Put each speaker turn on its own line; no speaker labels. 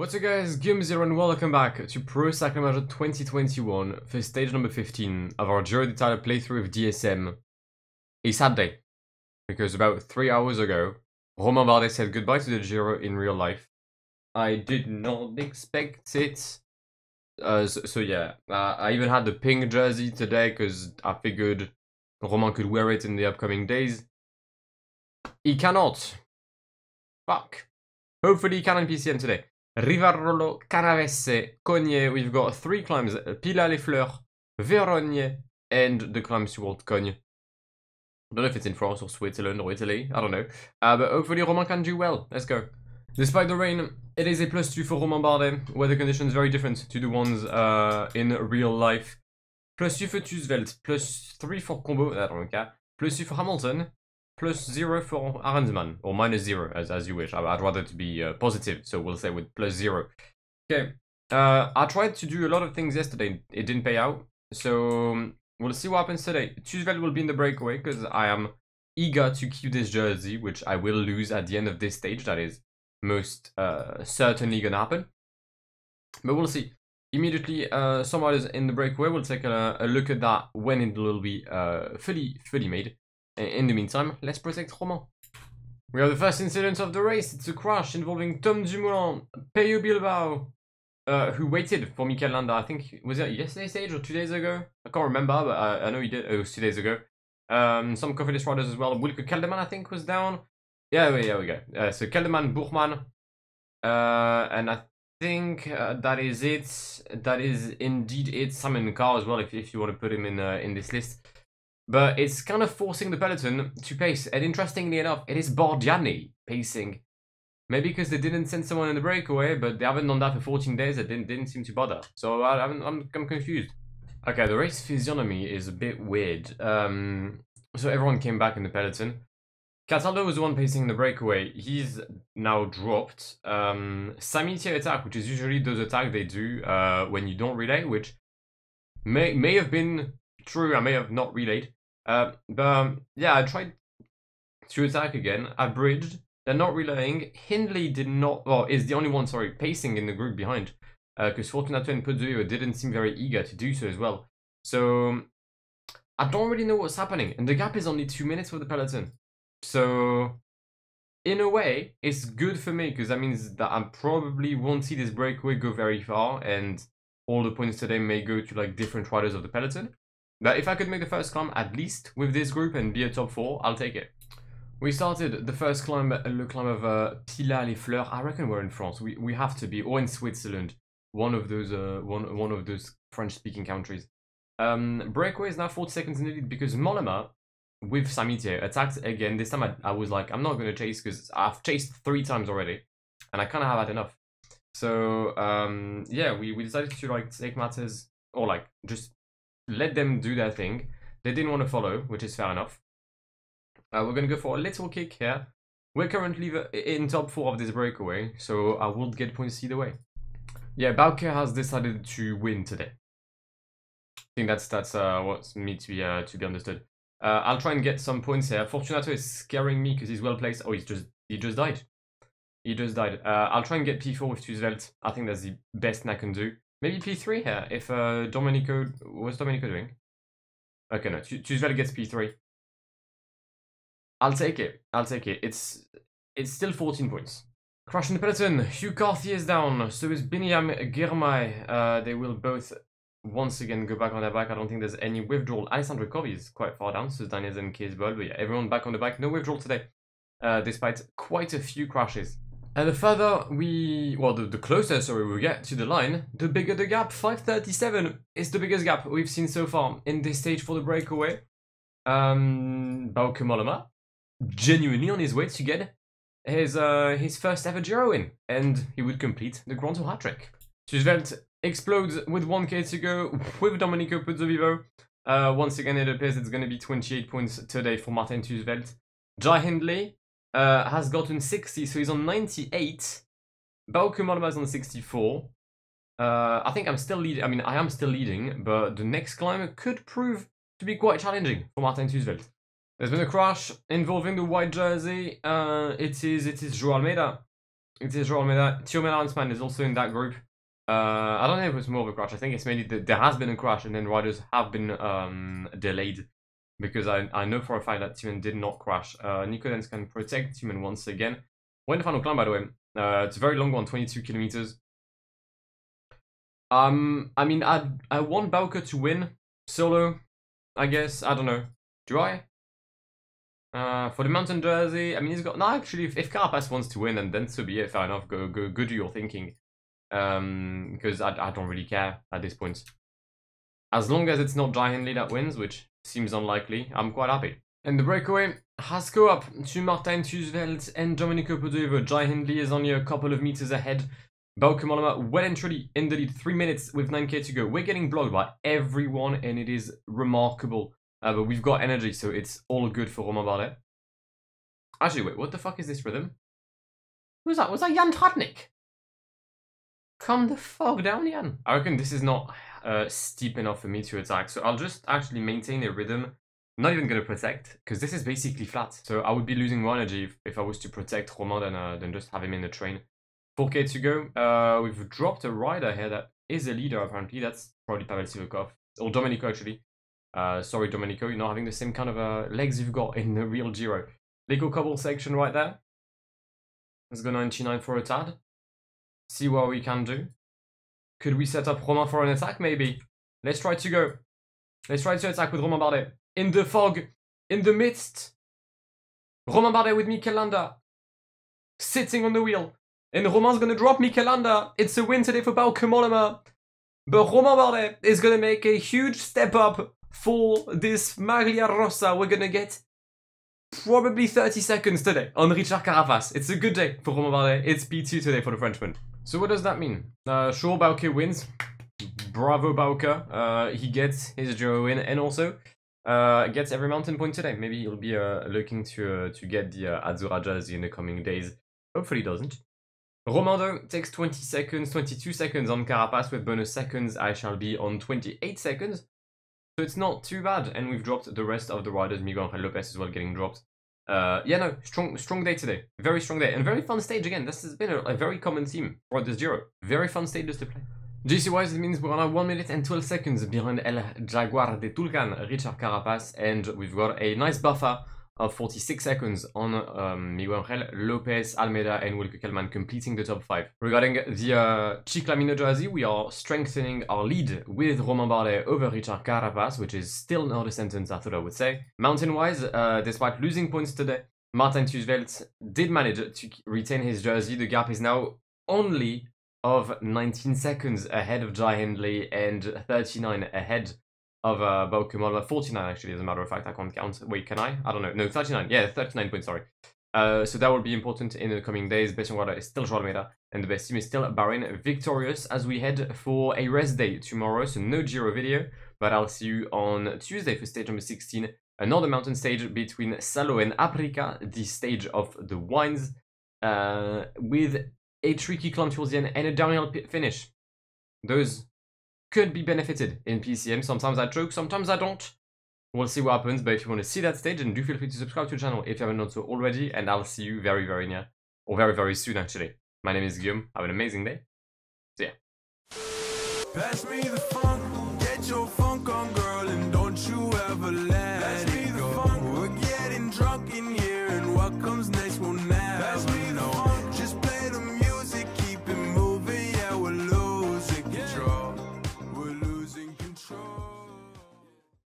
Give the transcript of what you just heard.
What's up guys, Guillaume Zero and welcome back to Pro Cycling Manager 2021 for stage number 15 of our Giro d'Italia playthrough of DSM. A sad day, because about 3 hours ago, Romain Bardet said goodbye to the Giro in real life. I did not expect it. Uh, so, so, yeah, uh, I even had the pink jersey today because I figured Romain could wear it in the upcoming days. He cannot. Fuck. Hopefully he can on PCM today. Rivarolo, Canavese, Cogne, we've got three climbs, Pilat-les-Fleurs, Verrogne, and the climbs toward Cogne. I don't know if it's in France or Switzerland or Italy, I don't know. Uh, but hopefully Romain can do well, let's go. Despite the rain, it is a plus 2 for Romain Bardet, weather conditions very different to the ones uh, in real life. Plus 2 for Tusveld, plus 3 for Combaud, don't care. Plus 2 for Hamilton, plus 0 for Arensman, or minus 0, as, as you wish. I, would rather to be uh, positive, so we'll say with plus 0. Okay, uh, I tried to do a lot of things yesterday, it didn't pay out, so um, we'll see what happens today. Tusveld will be in the breakaway, because I am eager to keep this jersey, which I will lose at the end of this stage, that is most uh, certainly gonna happen. But we'll see. Immediately, uh, some others in the breakaway, we'll take a, a look at that when it will be uh, fully, fully made. In the meantime, let's protect Romain. We have the first incident of the race. It's a crash involving Tom Dumoulin, Pello Bilbao, uh, who waited for Mikel Landa. I think, was it yesterday's stage or two days ago? I can't remember, but I, I know he did. It was two days ago. Um, some Cofidis riders as well. Wilco Kelderman, I think, was down. Yeah, yeah, we go. Uh, so Kelderman, Buchmann, uh, and I think uh, that is it. That is indeed it. Simon Carr as well, if, if you want to put him in uh, in this list. But it's kind of forcing the peloton to pace. And interestingly enough, it is Bardiani pacing. Maybe because they didn't send someone in the breakaway, but they haven't done that for 14 days. It didn't, didn't seem to bother. So I, I'm, I'm, I'm confused. Okay, the race physiognomy is a bit weird. Um, so everyone came back in the peloton. Cataldo was the one pacing in the breakaway. He's now dropped. Um, Samitier attack, which is usually those attack they do uh, when you don't relay, which may may have been true. I may have not relayed. Uh, but um, yeah, I tried to attack again. I bridged. They're not relaying. Hindley did not, well, is the only one, sorry, pacing in the group behind. Because uh, Fortunato and Pozzovivo didn't seem very eager to do so as well. So I don't really know what's happening. And the gap is only two minutes for the peloton. So in a way, it's good for me because that means that I probably won't see this breakaway go very far and all the points today may go to like different riders of the peloton. But if I could make the first climb at least with this group and be a top 4, I'll take it. We started the first climb, le climb of uh, Pila-Les Fleurs. I reckon we're in France. We, we have to be, or in Switzerland. One of those uh, one, one of those French-speaking countries. Um, breakaway is now 40 seconds in the lead because Mollema, with Samitier, attacked again. This time I, I was like, I'm not going to chase because I've chased three times already. And I kind of have had enough. So, um, yeah, we, we decided to like take matters, or like just let them do their thing. They didn't want to follow, which is fair enough. Uh, we're going to go for a little kick here. We're currently in top 4 of this breakaway, so I will get points either way. Yeah, Bauke has decided to win today. I think that's that's uh, what's me to be uh, to be understood. Uh, I'll try and get some points here. Fortunato is scaring me because he's well placed. Oh, he's just he just died. He just died. Uh, I'll try and get P4 with Tusveld. I think that's the best I can do. Maybe P3 here, if uh, Domenico... What's Domenico doing? Okay, no, Tusveld gets P3. I'll take it. I'll take it. It's it's still 14 points. Crushing the peloton. Hugh Carthy is down. So is Biniam Girmay. Uh, they will both once again go back on their back. I don't think there's any withdrawal. Alessandro Covi is quite far down. So is Daniels and Case But yeah, everyone back on the back. No withdrawal today. Uh, despite quite a few crashes. And the further we, well, the, the closer, sorry, we get to the line, the bigger the gap. 537 is the biggest gap we've seen so far in this stage for the breakaway. Um, Bauke Mollema, genuinely on his way to get his uh, his first ever Giro win, and he would complete the Grand Tour hat trick. Tusveld explodes with 1k to go with Domenico Pozzovivo. Uh, once again, it appears it's going to be 28 points today for Martin Tusveld. Jai Hindley uh, has gotten 60, so he's on 98. Bauke is on 64. Uh, I think I'm still leading. I mean, I am still leading, but the next climb could prove to be quite challenging for Martin Tusveld. There's been a crash involving the white jersey. Uh, it is it is Joao Almeida It is Joel Almeida. Thymen Arensman is also in that group. Uh, I don't know if it's more of a crash. I think it's mainly that there has been a crash and then riders have been um, delayed because I, I know for a fact that Thymen did not crash. Uh, can protect Thymen once again. We're the final climb, by the way. Uh, it's a very long one, 22 kilometers. Um, I mean, I I want Bauke to win solo. I guess I don't know. Do I? Uh, for the mountain jersey, I mean, he's got no. Actually, if, if Carapaz wants to win, and then so be it. Fair enough. Go go go do your thinking. Um, because I I don't really care at this point. As long as it's not Jai Hindley that wins, which seems unlikely, I'm quite happy. And the breakaway has go up to Martin Tusveld and Domenico Pozzovivo. Jai Hindley is only a couple of meters ahead. Bauke Mollema well and truly in the lead, three minutes with 9k to go. We're getting blocked by everyone, and it is remarkable. Uh, but we've got energy, so it's all good for Romain Bardet. Actually, wait, what the fuck is this rhythm? Who's that? Was that Jan Tratnik? Come the fuck down, Jan. I reckon this is not uh, steep enough for me to attack, so I'll just actually maintain a rhythm. not even gonna protect, because this is basically flat. So I would be losing more energy if, if I was to protect Roman than, uh, than just have him in the train. 4k to go. Uh, we've dropped a rider here that is a leader apparently. That's probably Pavel Sivakov. Or Domenico actually. Uh, sorry, Domenico, you're not having the same kind of uh, legs you've got in the real Giro. Lego Cobble section right there. Let's go 99 for a tad. See what we can do. Could we set up Romain for an attack, maybe? Let's try to go. Let's try to attack with Romain Bardet. In the fog. In the midst. Romain Bardet with Mikel Landa. Sitting on the wheel. And Romain's gonna drop Mikel Landa. It's a win today for Bauke Mollema. But Romain Bardet is gonna make a huge step up for this Maglia Rosa, we're gonna get probably 30 seconds today on Richard Carapaz. It's a good day for Romain Bardet. It's P2 today for the Frenchman. So what does that mean? Uh, sure, Bauke wins. Bravo, Bauke. Uh, he gets his Giro win and also uh, gets every mountain point today. Maybe he'll be uh, looking to uh, to get the uh, Azzurra jersey in the coming days. Hopefully doesn't. Romando takes 20 seconds, 22 seconds on Carapaz with bonus seconds. I shall be on 28 seconds. So it's not too bad, and we've dropped the rest of the riders, Miguel Angel Lopez as well getting dropped. Uh, yeah, no, strong strong day today. Very strong day, and very fun stage again. This has been a, a very common theme for this Giro. Very fun stages to play. GC-wise, it means we're on 1 minute and 12 seconds behind El Jaguar de Tulcan, Richard Carapaz, and we've got a nice buffer of 46 seconds on um, Miguel Angel, Lopez, Almeida, and Wilco Kelderman completing the top 5. Regarding the uh, Ciclamino jersey, we are strengthening our lead with Romain Bardet over Richard Carapaz, which is still not a sentence I thought I would say. Mountain-wise, uh, despite losing points today, Martin Tusveld did manage to retain his jersey. The gap is now only of 19 seconds ahead of Jai Hindley and 39 ahead of uh, Bauke 49 actually, as a matter of fact. I can't count. Wait, can I? I don't know. No, 39. Yeah, 39 points, sorry. Uh, so that will be important in the coming days. Best Water is still Almeida, and the best team is still Bahrain victorious as we head for a rest day tomorrow. So no Giro video, but I'll see you on Tuesday for stage number 16. Another mountain stage between Salo and Aprica, the stage of the wines, uh, with a tricky climb towards the end and a downhill finish. Those could be benefited in PCM. Sometimes I choke, sometimes I don't. We'll see what happens, but if you want to see that stage, then do feel free to subscribe to the channel if you haven't done so already, and I'll see you very, very near, or very, very soon actually. My name is Guillaume, have an amazing day. See ya.